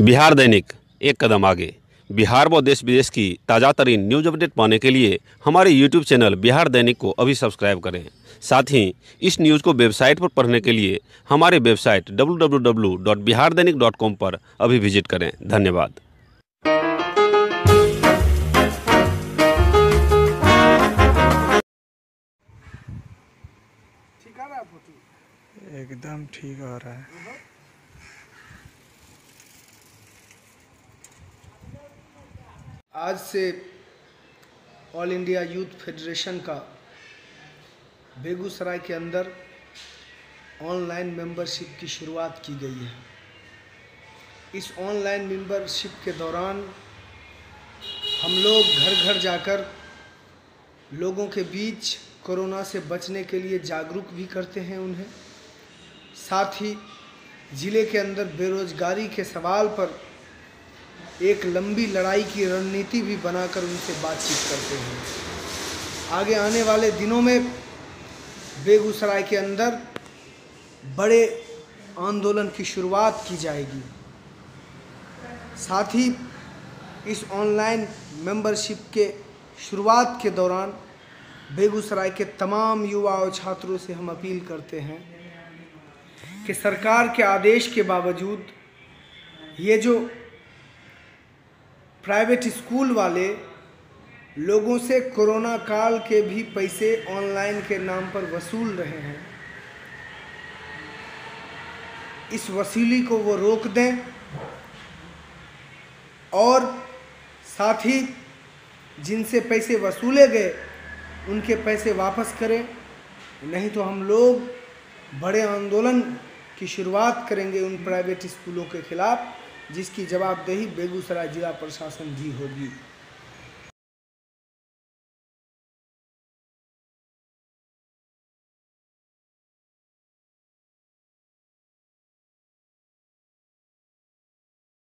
बिहार दैनिक एक कदम आगे। बिहार व देश विदेश की ताज़ा तरीन न्यूज़ अपडेट पाने के लिए हमारे यूट्यूब चैनल बिहार दैनिक को अभी सब्सक्राइब करें। साथ ही इस न्यूज़ को वेबसाइट पर पढ़ने के लिए हमारे वेबसाइट www.bihardanik.com पर अभी विज़िट करें। धन्यवाद। ठीक आ रहा है फ़ोटो? एकदम ठीक आ रहा है। आज से ऑल इंडिया यूथ फेडरेशन का बेगूसराय के अंदर ऑनलाइन मेंबरशिप की शुरुआत की गई है। इस ऑनलाइन मेंबरशिप के दौरान हम लोग घर घर जाकर लोगों के बीच कोरोना से बचने के लिए जागरूक भी करते हैं उन्हें। साथ ही ज़िले के अंदर बेरोजगारी के सवाल पर एक लंबी लड़ाई की रणनीति भी बनाकर उनसे बातचीत करते हैं। आगे आने वाले दिनों में बेगूसराय के अंदर बड़े आंदोलन की शुरुआत की जाएगी। साथ ही इस ऑनलाइन मेंबरशिप के शुरुआत के दौरान बेगूसराय के तमाम युवा और छात्रों से हम अपील करते हैं कि सरकार के आदेश के बावजूद ये जो प्राइवेट स्कूल वाले लोगों से कोरोना काल के भी पैसे ऑनलाइन के नाम पर वसूल रहे हैं। इस वसूली को वो रोक दें और साथ ही जिनसे पैसे वसूले गए, उनके पैसे वापस करें। नहीं तो हम लोग बड़े आंदोलन की शुरुआत करेंगे उन प्राइवेट स्कूलों के खिलाफ। जिसकी जवाबदेही बेगूसराय जिला प्रशासन जी होगी।